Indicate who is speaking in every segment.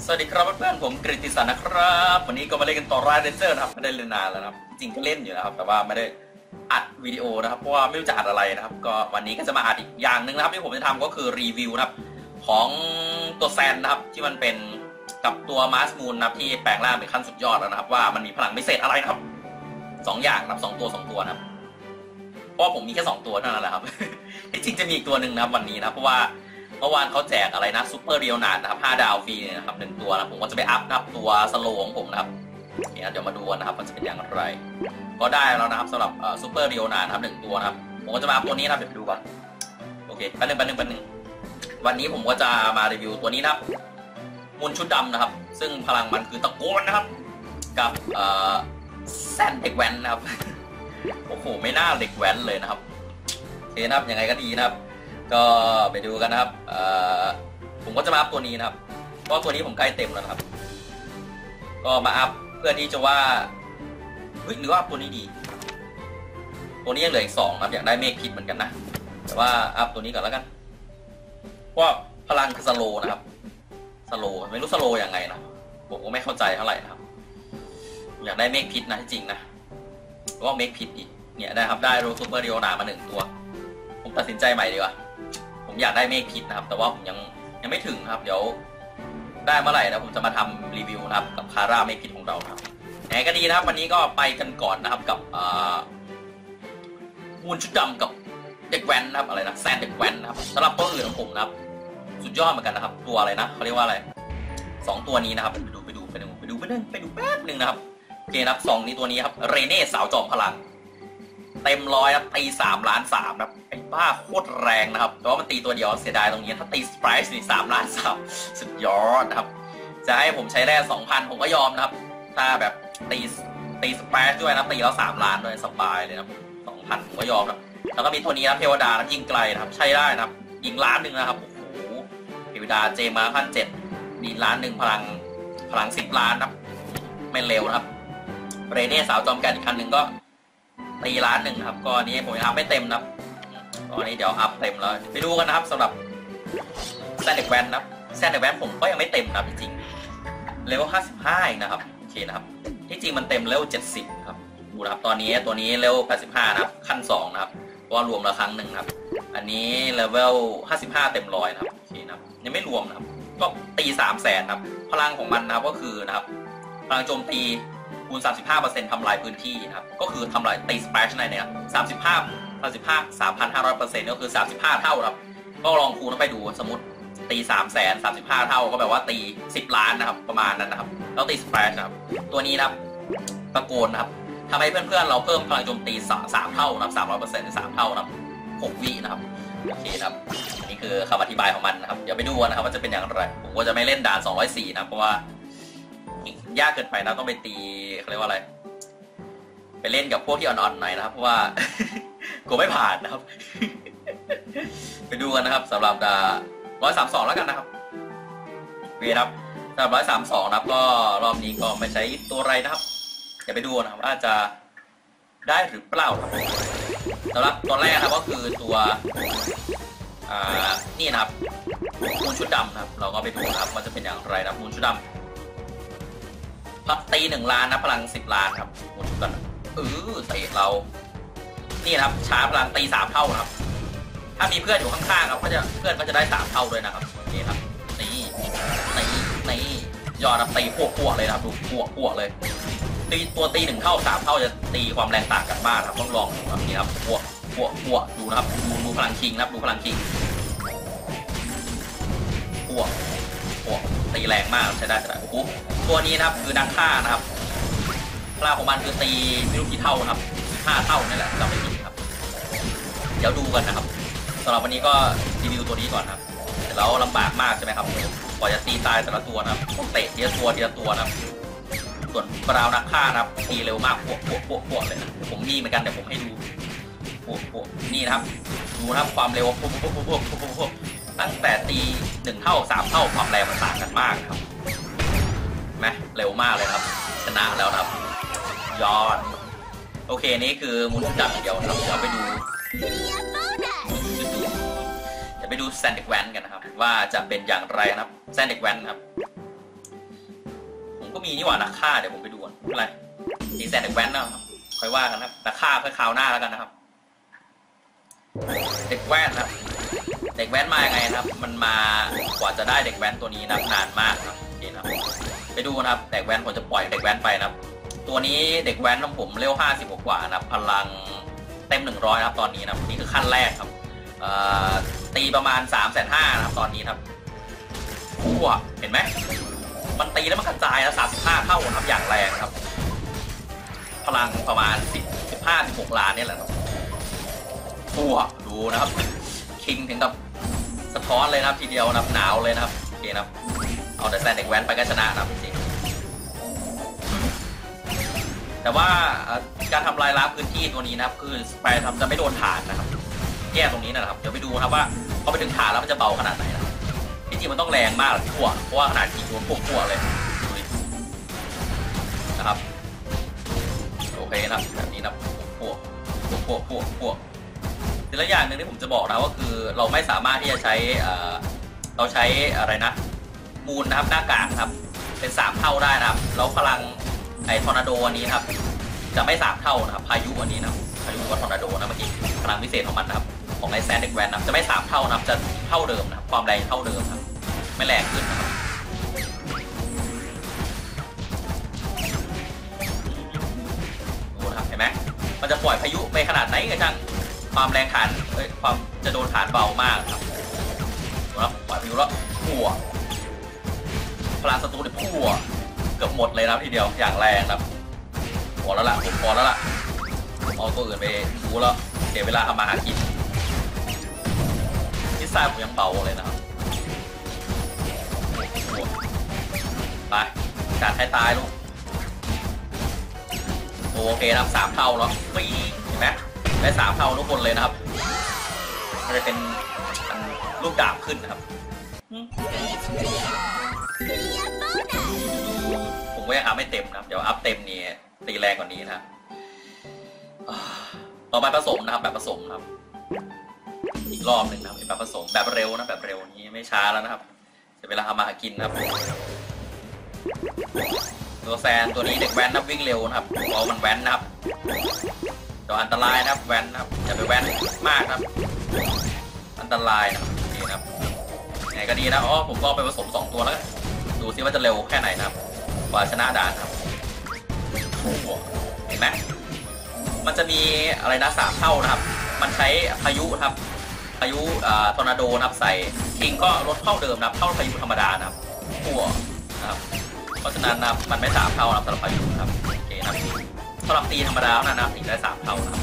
Speaker 1: สวัสดีครับเพื่อนๆผมกฤติสันนะครับ วันนี้ก็มาเล่นกันต่อ Line Ranger นะครับไม่ได้เล่นนานแล้วนะครับ จริงก็เล่นอยู่นะครับ แต่ว่าไม่ได้อัดวิดีโอนะครับ เพราะว่าไม่รู้จะอัดอะไรนะครับ ก็วันนี้ก็จะมาอัดอีกอย่างหนึ่งนะครับ ที่ผมจะทำก็คือรีวิวนะครับ ของตัวแซนนะครับที่มันเป็นกับตัวมาสมูนนะครับที่แปลงร่างเป็นขั้นสุดยอดแล้วนะครับ ว่ามันมีพลังพิเศษอะไรนะครับสองอย่างนะครับสองตัวสองตัวนะครับเพราะผมมีแค่สองตัวเท่านั้นแหละครับที่จริงจะมีอีกตัวหนึ่งนะครับวันนี้นะเพราะว่า เมื่อวานเขาแจกอะไรนะซูเลียวนาร์ดนะครับ5ดาวฟรีนะครับหนึ่งตัวนะผมก็จะไปอัพนับตัว slow ของผมนะครับเนี่ยเดี๋ยวมาดูกันนะครับว่าจะเป็นอย่างไร ก็ได้แล้วนะครับสำหรับซูเลียวนาร์ดนะครับหนึ่งตัวนะครับผมก็จะมาอัพตัวนี้นะเดี๋ยวไปดูก่อนโอเคแป๊บนึงแป๊บนึงแป๊บนึงวันนี้ผมก็จะมารีวิวตัวนี้นะครับมูนชุดดำนะครับ ซึ่งพลังมันคือตะโกนนะครับ กับแซนเด็กแว๊นนะครับโอ้โหไม่น่าเด็กแว๊นเลยนะครับโอเคนะครับยังไงก็ดีนะครับ ก็ไปดูกันนะครับผมก็จะมาอัพตัวนี้นะครับ เพราะตัวนี้ผมใกล้เต็มแล้วนะครับ ก็มาอัพเพื่อที่จะว่าเฮ้ยหรือว่าตัวนี้ดี ตัวนี้ยังเหลืออีกสองครับอยากได้เมฆพิษเหมือนกันนะ แต่ว่าอัพตัวนี้ก่อนแล้วกันเพราะพลังคือ slow นะครับ slow ไม่รู้ slow ยังไงนะผมก็ไม่เข้าใจเท่าไหร่นะครับ อยากได้เมฆพิษนะจริงนะว่าเมฆพิษอีกเนี่ยได้ครับได้โรซูเปอร์เรียวนามาหนึ่งตัว ผมตัดสินใจใหม่ดีกว่า ผมอยากได้เมฆพิษนะครับ แต่ว่าผมยังยังไม่ถึงครับ เดี๋ยวได้เมื่อไหร่นะผมจะมาทำรีวิวนะครับ กับคาร่าเมฆพิษของเราครับไหนก็ดีนะครับ วันนี้ก็ไปกันก่อนนะครับกับมูลชุดดำกับเด็กแว้นนะครับอะไรนะแซนเด็กแว้นนะครับสำหรับตัวอื่นของผมนะครับ สุดยอดเหมือนกันนะครับ ตัวอะไรนะเขาเรียกว่าอะไรสองตัวนี้นะครับไปดูไปดูไปดูไปดูไปดูไปดูแป๊บหนึ่งนะครับโอเคนะครับสองนี้ตัวนี้ครับเรเน่สาวจอมพลัง เต็มร้อยครับตีสามล้านสามครับไอ้บ้าโคตรแรงนะครับแต่ว่ามันตีตัวเดียวเสียดายตรงนี้ถ้าตีสไปร์นี่สามล้านสามสุดยอดนะครับ จะให้ผมใช้แร่สองพันผมก็ยอมนะครับ ถ้าแบบตีตีสไปร์ด้วยนะตีแล้วสามล้านด้วยสบายเลยนะสองพันผมก็ยอมนะแล้วก็มีตัวนี้นะเทวดานะยิงไกลนะครับ ใช้ได้นะครับยิงล้านหนึ่งนะครับโอ้โหเทวดาเจมาพันเจ็ดดีล้านหนึ่งพลังพลังสิบล้านนะไม่เร็วนะครับเรเน่สาวจอมแก่นอีกคันหนึ่งก็ ตีล้านหนึ่งครับก็นี้ผมยังอัพไม่เต็มนะครับก็นี้เดี๋ยวอัพเต็มแล้วไปดูกันนะครับสำหรับแซนเด็กแว๊นนะครับแซนเด็กแว๊นผมก็ยังไม่เต็มนะจริงเลเวล55อีกนะครับโอเคนะครับที่จริงมันเต็มเลเวล70ครับดูนะครับตอนนี้ตัวนี้เลเวล85นะครับขั้น2นะครับเพราะรวมละครั้งหนึ่งครับ อันนี้เลเวล55 เต็มร้อยนะครับโอเคนะครับยังไม่รวมนะครับ ก็ตี3แสนครับ พลังของมันนะครับก็คือนะครับพลังโจมตี คูณ 35%ทำลายพื้นที่นะครับ ก็คือทำลายตีสเปรชในเนี่ย35 35 3,500%ก็คือ 35 เท่าครับ ก็ลองคูณไปดูสมมติตี3แสน35 เท่าก็แบบว่าตี 10 ล้านนะครับ ประมาณนั้นนะครับ แล้วตีสเปรชนะครับ ตัวนี้นะครับตะโกนนะครับทำให้เพื่อนๆ เราเพิ่มพลังโจมตี 3 เท่านะครับ300% 3เท่านะครับ6วินะครับโอเคครับนี่คือคำอธิบายของมันนะครับ เดี๋ยวไปดูนะครับว่าจะเป็นอย่างไร ผมก็จะไม่เล่นด่าน 204 นะเพราะว่า ยากเกินไปนะต้องไปตีเขาเรียกว่าอะไร ไปเล่นกับพวกที่อ่อนๆหน่อยนะครับเพราะว่ากูไม่ผ่านนะครับ ไปดูกันนะครับสำหรับร้อยสามสองแล้วกันนะครับเคครับสำหรับร้อยสามสองนะครับ ก็รอบนี้ก็ไม่ใช้ตัวไรนะครับเดี๋ยวไปดูนะครับว่าจะได้หรือเปล่าครับสำหรับตัวแรกครับก็คือตัวนี่นะครับมูลชุดดำนะครับ เราก็ไปดูนะครับว่าจะเป็นอย่างไรนะมูลชุดดำ พัตีหนึ่งล้านนะพลังสิบล้านครับหมดกันเออเตะเรา นี่นะครับชาร์พลังตีสามเท่านะครับ ถ้ามีเพื่อนอยู่ข้างๆครับก็จะเพื่อนก็จะได้สามเท่าด้วยนะครับโอเคครับนี่นี่นี่ยอดตีพวกพวกเลยนะครับดูพวกพวกเลยตีตัวตีหนึ่งเท่าสามเท่าจะตีความแรงต่างกันมากครับต้องลองแบบนี้ครับพวกพวกพวกดูนะครับดูดูพลังคิงนะครับดูพลังคิงพวก ตีแรงมากใช้ได้ใช้ได้โอ้โหตัวนี้นะครับคือดังค่านะครับพลังของมันคือตีไม่รู้กี่เท่านะครับห้าเท่านี่แหละจำไม่ผิดครับ เดี๋ยวดูกันนะครับสำหรับวันนี้ก็รีวิวตัวนี้ก่อนครับแล้วลำบากมากใช่ไหมครับกว่าจะตีตายแต่ละตัวนะครับต้องเตะทีละตัวทีละตัวนะครับส่วนบราวนักฆ่านะครับตีเร็วมากพวกพวกพวกพวกเลยนะผมมีเหมือนกันเดี๋ยวผมให้ดูพวกพวกนี่นะครับ ดูนะครับความเร็วพวกพวกพวกพวกพวกพวก ตั้งแต่ตีหนึ่งเท่าสามเท่าความแรงมันต่างกันมากครับไหมเร็วมากเลยครับ ชนะแล้วครับ ยอด โอเคนี่คือมูลจับเดียวครับเดี๋ยวไปดูเดี๋ยวไปดูแซนด็กแวนกันนะครับ ว่าจะเป็นอย่างไรนะครับแซนด็กแวนครับ ผมก็มีนี่หว่านักฆ่าเดี๋ยวผมไปดูก่อนไม่เป็นไรตีแซนด็กแวนนะครับค่อยว่ากันนะครับนักฆ่าค่อยคราวหน้าแล้วกันนะครับเด็กแว้นครับ เด็กแว้นมายังไงนะครับ มันมากว่าจะได้เด็กแว้นตัวนี้นะนานมากนะครับโอเคนะครับ ไปดูนะครับ เด็กแว้นผมจะปล่อยเด็กแว้นไปนะครับ ตัวนี้เด็กแว้นของผมเร็ว50กว่านะครับ พลังเต็ม 100ครับตอนนี้นะครับนี่คือขั้นแรกครับตีประมาณ3 5 0 0 0นนะครับตอนนี้ครับขั้วเห็นไหมมันตีแล้วมันกระจายแล้ว35เท่านะครับอย่างแรงครับ พลังประมาณ10 15 16ล้านนี่แหละครับขั้วดูนะครับ คิงถึงกับสะท้อนเลยนะครับทีเดียวนะครับหนาวเลยนะครับโอเคนะครับเอาแต่แซนเด็กแว้นไปก็ชนะนะครับจริงแต่ว่าการทำลายล้างพื้นที่ตัวนี้นะครับ คือไปรทำจะไม่โดนฐานนะครับแย่ตรงนี้นะครับ เดี๋ยวไปดูนะครับว่าพอไปถึงฐานแล้วมันจะเบาขนาดไหนนะครับจริงมันต้องแรงมากเลยขั้วเพราะว่าขนาดยิงโดนพวกขั้วเลยนะครับโอเคนะครับแบบนี้นะพวกพวกพวกพวกพวก ทีละอย่างหนึ่งที่ผมจะบอกนะก็คือเราไม่สามารถที่จะใช้เราใช้อะไรนะมูนนะครับหน้ากากครับ เป็นสามเท่าได้นะครับแล้วพลังไอ้ทอร์นาโดอันนี้ครับ จะไม่สามเท่านะครับพายุอันนี้นะพายุกับทอร์นาโดนะเมื่อกี้พลังพิเศษของมันนะครับของไอ้แซนเด็กแว๊นนะครับจะไม่สามเท่านะครับจะเท่าเดิมนะครับความแรงเท่าเดิมครับไม่แรงขึ้นนะครับดูนะครับเห็นไหมมันจะปล่อยพายุไปขนาดไหนกันช่าง ความแรงฐานเอ้ยความจะโดนฐานเบามากครับดูนะครับปล่อยพายุแล้วหัวพลังศัตรูเนี่ยพุ่งเกือบหมดเลยนะทีเดียวอย่างแรงนะครับพอแล้วล่ะผมพอแล้วล่ะผมเอาตัวอื่นไปดูแล้วเสียเวลาทำมาหากินพิซซ่าผมยังเบาเลยนะครับไปจัดให้ตายลูกโอเคนะครับสามเท่าแล้วปีเห็นไหม ได้สามเท่าทุกคนเลยนะครับมันจะเป็นลูกดาบขึ้นนะครับ ผมก็ยังอัพไม่เต็มนะครับ เดี๋ยวอัพเต็มนี่ตีแรงกว่านี้นะครับอ่าต่อไปผสมนะครับแบบผสมครับ อีกรอบหนึ่งนะครับแบบผสมแบบเร็วนะแบบเร็วนี้ไม่ช้าแล้วนะครับเสียเวลาทำมาหากินนะครับตัวแซนตัวนี้เด็กแว้นนะครับวิ่งเร็วนะครับเพรามันแว้นนะครับ อันตรายนะครับแวนนะครับอย่าไปแวนมากครับ อันตรายนะครับนี่ครับยังไงก็ดีนะอ๋อผมก็ไปผสมสองตัวแล้วดูซิว่าจะเร็วแค่ไหนนะครับกว่าชนะด่านครับเห็นไหมมันจะมีอะไรนะสามเท่านะครับ มันใช้พายุครับพายุอ่าทอร์นาโดนะครับใส่คิงก็ลดเท่าเดิมนะครับเท่าพายุธรรมดานะครับหัวนะครับ เพราะฉะนั้นนะครับมันไม่สามเท่านะครับสำหรับพายุครับโอเคนะครับำหรับตีธรรมดาเท่านั้นนะครับถึงได้สามเท่านะครับ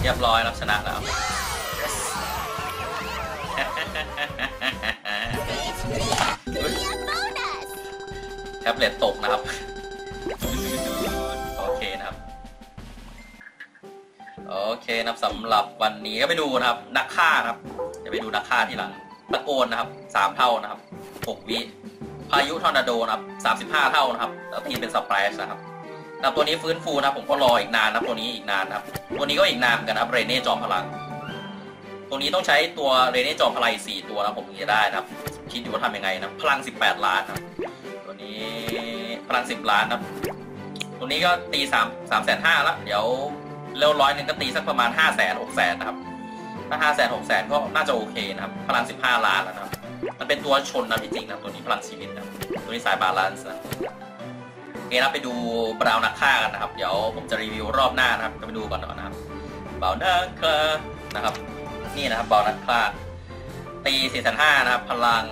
Speaker 1: เรียบร้อยรับชนะแล้ว แท็บเล็ตตกนะครับ โอเคนะครับ โอเคนะครับสำหรับวันนี้ก็ไปดูนะครับ นักฆ่านะครับ จะไปดูนักฆ่าทีหลัง ตะโกนนะครับสามเท่านะครับหกวิพายุทอร์นาโดนะครับสามสิบห้าเท่านะครับแล้วทีมเป็นสปรายนะครับนะตัวนี้ฟื้นฟูนะครับผมก็รออีกนานนะตัวนี้อีกนานนะครับตัวนี้ก็อีกนานเหมือนกันนะเรเน่จอมพลัง ตัวนี้ต้องใช้ตัวเรเน่จอมพลังสี่ตัวนะผมถึงจะได้นะครับ คิดอยู่ว่าทำยังไงนะพลัง18ล้านนะครับตัวนี้พลัง10ล้านนะครับตัวนี้ก็ตี3 3แสนห้าแล้วเดี๋ยวเร็วร้อยหนึ่งก็ตีสักประมาณ5แสน6แสนนะครับ ถ้า5แสน6แสนก็น่าจะโอเคนะครับพลัง15ล้านแล้วนะครับ มันเป็นตัวชนนะจริงๆนะตัวนี้พลังชีวิตนะตัวนี้สาย balance นะโอเคนะไปดูบราวนักฆ่ากันนะครับ เดี๋ยวผมจะรีวิวรอบหน้านะครับก็ไปดูก่อนนะครับบราวนักฆ่านะครับ นี่นะครับบราวนักฆ่าตี4 5 0 0นะครับ พลัง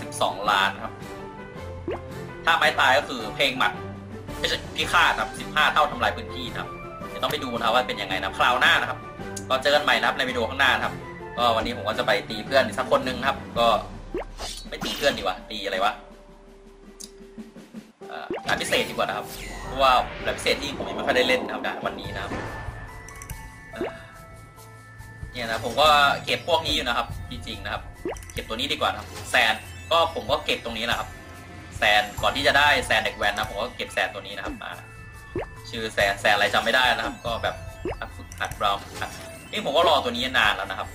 Speaker 1: 12ล้านครับ ถ้าไม้ตายก็คือเพลงหมัดไม่ใช่พิฆาตนะครับ15เท่าทำลายพื้นที่นะครับเดี๋ยวต้องไปดูนะครับว่าเป็นยังไงนะคราวหน้านะครับ ก็เจอกันใหม่นะครับในวิดีโอข้างหน้าครับ ก็วันนี้ผมก็จะไปตีเพื่อนสักคนหนึ่งครับ ก็ไม่ตีเพื่อนดีกว่า ตีอะไรวะเอ่อด่านพิเศษดีกว่านะครับ เพราะว่าด่านพิเศษที่ผมยังไม่ค่อยได้เล่นนะครับด่านวันนี้นะครับเนี่ยนะผมก็เก็บพวกนี้อยู่นะครับ จริงๆนะครับ เก็บตัวนี้ดีกว่านะครับ แซนก็ผมก็เก็บตรงนี้แหละครับแซนก่อนที่จะได้แซนเด็กแวนนะผมก็เก็บแซนตัวนี้นะครับมาชื่อแซนแซนอะไรจำไม่ได้นะครับ ก็แบบหัดฝึกหัดบราวน์หัด นี่ผมก็รอตัวนี้นานแล้วนะครับ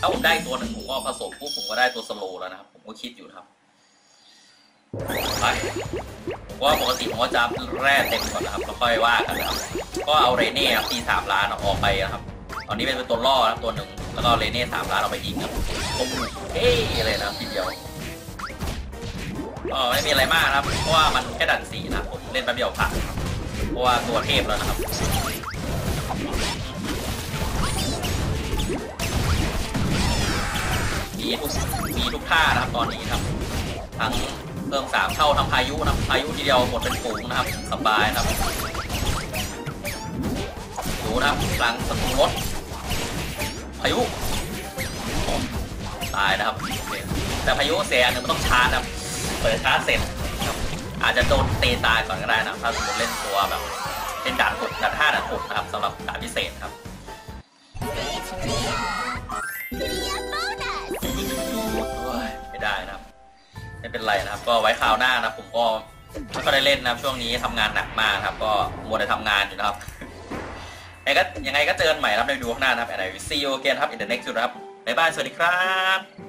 Speaker 1: ถ้าผมได้ตัวหนึ่งผมก็ผสมปุ๊บผมก็ได้ตัวสโลแล้วนะครับ ผมก็คิดอยู่ครับไปผมว่าปกติผมก็จะแร่เต็มก่อนนะครับแล้วค่อยว่ากันนะครับ ก็เอาเรเน่ครับตีสามล้านออกไปนะครับ ตอนนี้เป็นตัวล่อนะตัวหนึ่งแล้วก็เรเน่สามล้านเอาไปยิงครับผมเฮ้ยเลยนะทีเดียวก็ไม่มีอะไรมากนะครับ เพราะว่ามันแค่ดันสีนะผมเล่นแป๊บเดียวผ่านเพราะว่าตัวเทพแล้วนะครับ ทุกมีทุกท่านะครับตอนนี้ครับทั้งเพิ่มสามเท่าทั้งพายุนะพายุทีเดียวหมดเป็นฝูงนะครับสบายนะครับดูนะครับกลางสตูรถพายุตายนะครับแต่พายุเสียหนึ่งมันต้องชาร์จนะครับเปิดชาร์จเสร็จครับอาจจะโดนตีตายก่อนก็ได้นะถ้าสมมติเล่นตัวแบบเล่นดานหกดานห้าดานหกนะครับสำหรับดานพิเศษครับ ก็ไว้คราวหน้านะผมก็ไม่ค่อยได้เล่นนะช่วงนี้ทำงานหนักมากครับ ก็มัวแต่ทำงานอยู่นะครับยังไงก็ยังไงก็เจอกันใหม่ครับในดูข้างหน้านะครับอะไรซีโอเกนครับ in the next video นะครับบ๊ายบายสวัสดีครับ